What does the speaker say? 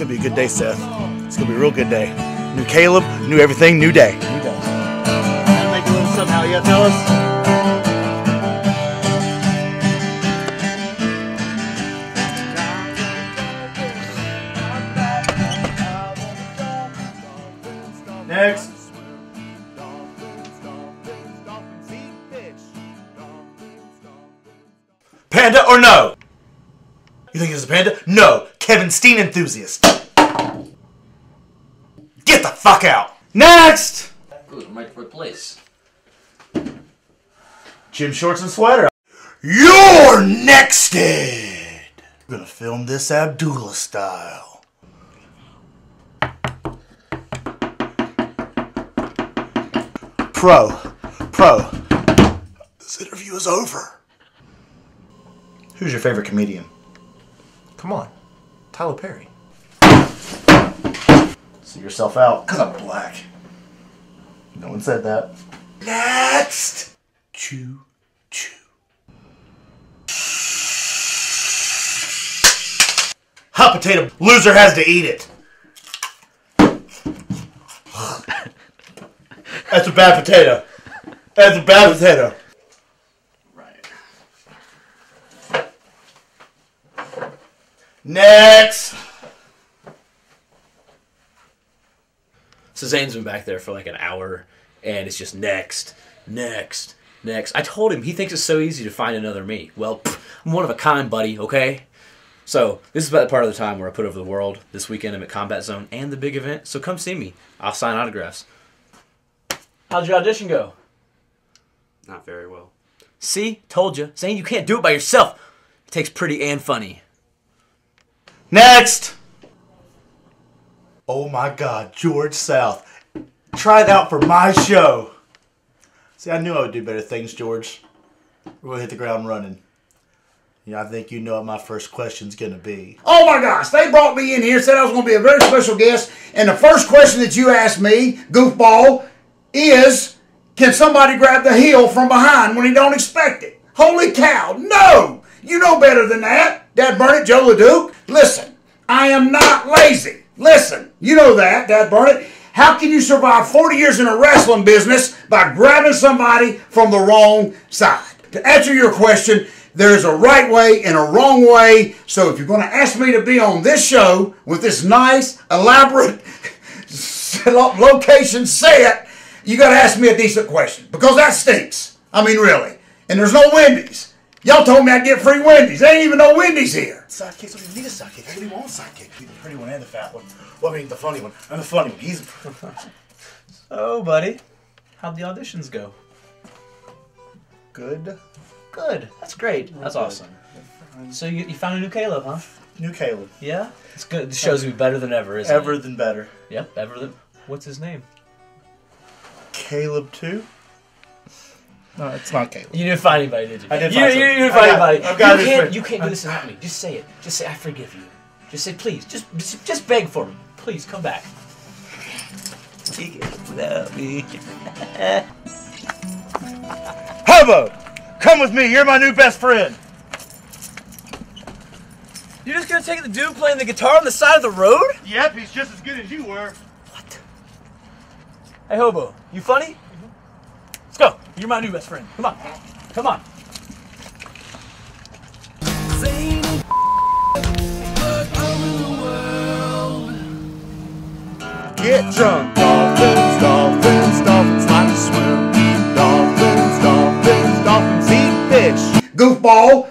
gonna be a good day, Seth. It's gonna be a real good day. New Caleb, new everything, new day. New day. Gotta make a little somehow. Tell us. Next. Panda or no? You think it's a panda? No. Kevin Steen enthusiast. Get the fuck out. Next. Good, I'm ready for place. Gym shorts and sweater. You're nexted. We're gonna film this Abdullah style. Pro, pro. This interview is over. Who's your favorite comedian? Come on. Tyler Perry. See yourself out. Cause I'm black. No one said that. Next. Chew, chew. Hot potato. Loser has to eat it. That's a bad potato. That's a bad potato. Right. Next. So Zane's been back there for like an hour, and it's just next, next, next. I told him he thinks it's so easy to find another me. Well, pff, I'm one of a kind, buddy. Okay. So this is about the part of the time where I put over the world. This weekend I'm at Combat Zone and the big event. So come see me. I'll sign autographs. How'd your audition go? Not very well. See, told you, Zane. You can't do it by yourself. It takes pretty and funny. Next. Oh my God, George South. Try it out for my show. See, I knew I would do better things, George. We're gonna hit the ground running. Yeah, I think you know what my first question's gonna be. Oh my gosh, they brought me in here, said I was to be a very special guest, and the first question that you asked me, goofball, is can somebody grab the heel from behind when he don't expect it? Holy cow, no! You know better than that, Dad Burnett, Joe LeDuc. Listen, I am not lazy. Listen, you know that, Dad Burnett. How can you survive 40 years in a wrestling business by grabbing somebody from the wrong side? To answer your question, there's a right way and a wrong way. So if you're going to ask me to be on this show with this nice, elaborate location set, you got to ask me a decent question because that stinks. I mean, really. And there's no Wendy's. Y'all told me I'd get free Wendy's. There ain't even no Wendy's here. Sidekicks don't even need a sidekick. I really want a sidekick. The pretty one and the fat one. Well, I mean, the funny one and the funny one. He's. Oh, buddy, how'd the auditions go? Good. Good. That's great. That's awesome. So you, you found a new Caleb, huh? New Caleb. Yeah. It's good. This show's gonna be better than ever, isn't Ever it? Ever than better. Yep. Ever than. What's his name? Caleb 2? No, it's not Caleb. You didn't find anybody, did you? I did You, find you, you didn't I find got- anybody. I've got you can't. friend. You can't do this without me. Just say it. Just say I forgive you. Just say please. Just just, just beg for me. Please come back. You can't without me. Hobo! Come with me. You're my new best friend. You're just gonna take the dude playing the guitar on the side of the road? Yep, he's just as good as you were. What? Hey, hobo, you funny? Go. You're my new best friend. Come on. Come on. Get drunk, dolphins, dolphins, dolphins like to swim. Dolphins, dolphins, dolphins eat fish. Goofball.